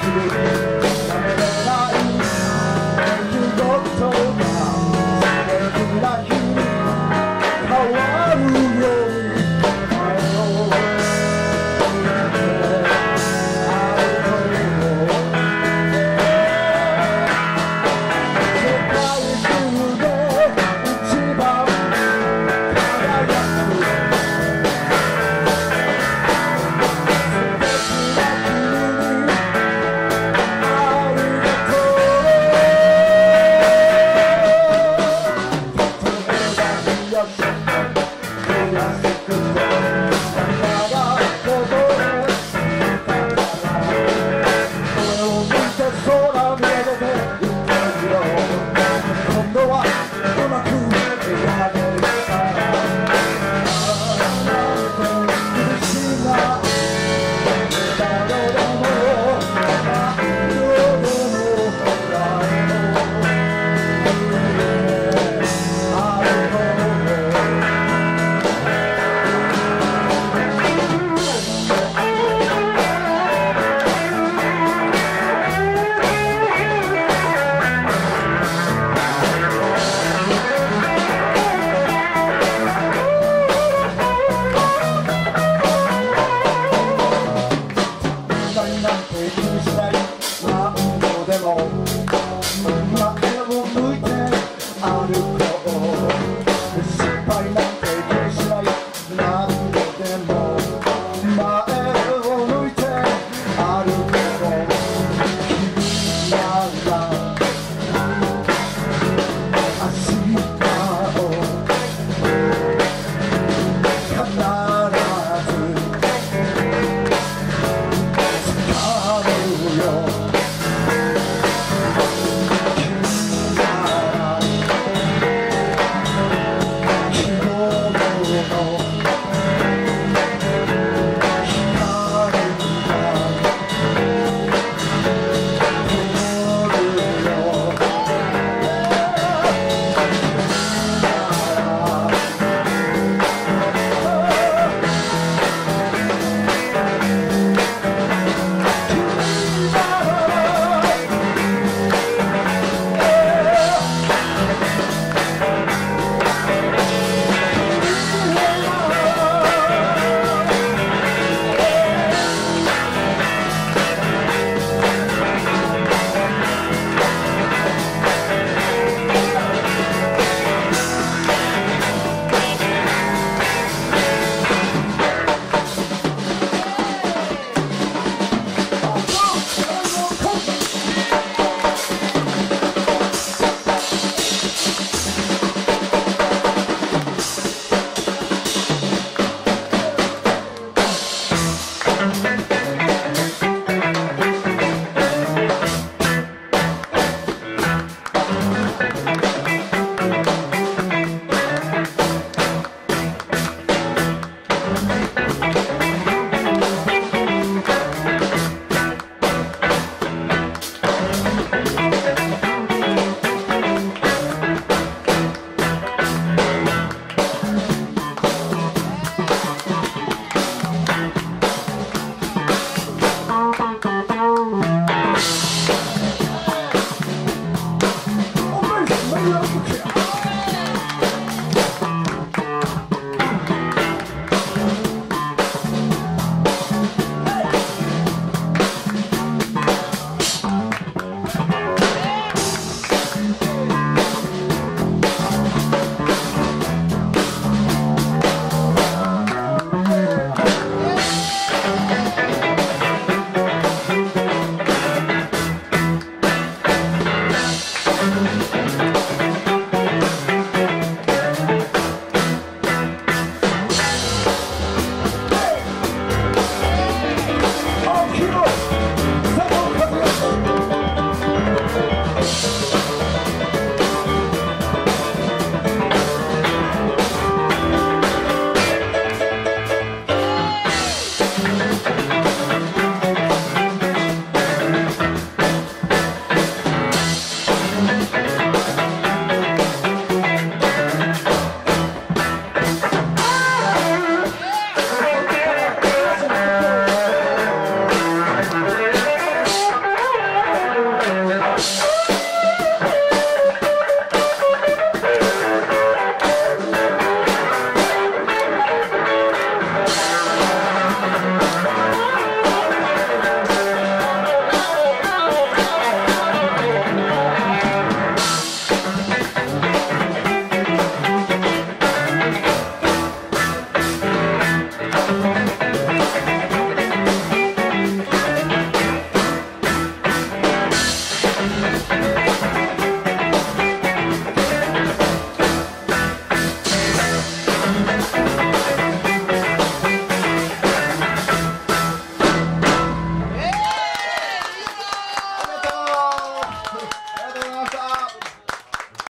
created.